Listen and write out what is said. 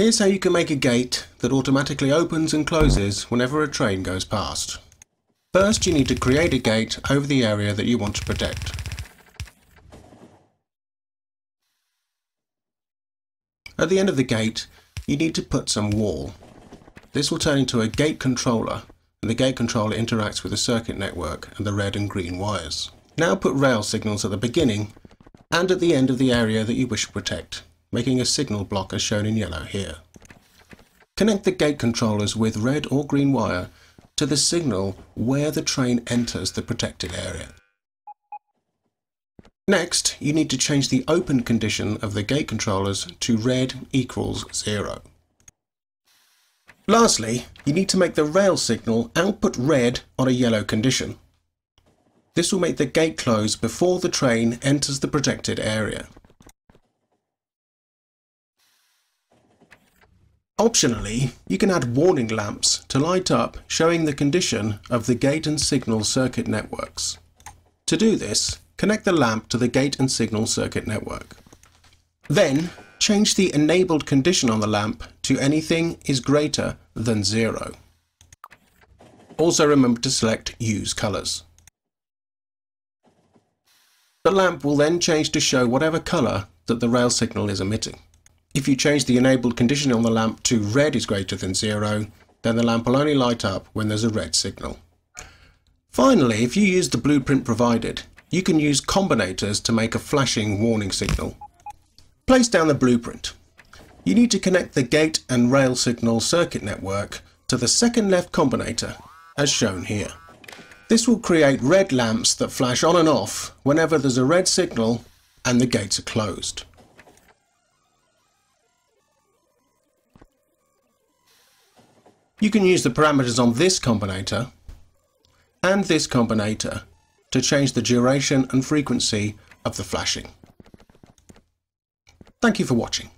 Here's how you can make a gate that automatically opens and closes whenever a train goes past. First you need to create a gate over the area that you want to protect. At the end of the gate, you need to put some wall. This will turn into a gate controller and the gate controller interacts with the circuit network and the red and green wires. Now put rail signals at the beginning and at the end of the area that you wish to protect, making a signal block as shown in yellow here. Connect the gate controllers with red or green wire to the signal where the train enters the protected area. Next, you need to change the open condition of the gate controllers to red equals zero. Lastly, you need to make the rail signal output red on a yellow condition. This will make the gate close before the train enters the protected area. Optionally, you can add warning lamps to light up showing the condition of the gate and signal circuit networks. To do this, connect the lamp to the gate and signal circuit network. Then, change the enabled condition on the lamp to anything is greater than zero. Also remember to select Use Colors. The lamp will then change to show whatever colour that the rail signal is emitting. If you change the enabled condition on the lamp to red is greater than zero, then the lamp will only light up when there's a red signal. Finally, if you use the blueprint provided, you can use combinators to make a flashing warning signal. Place down the blueprint. You need to connect the gate and rail signal circuit network to the second left combinator, as shown here. This will create red lamps that flash on and off whenever there's a red signal and the gates are closed. You can use the parameters on this combinator and this combinator to change the duration and frequency of the flashing. Thank you for watching.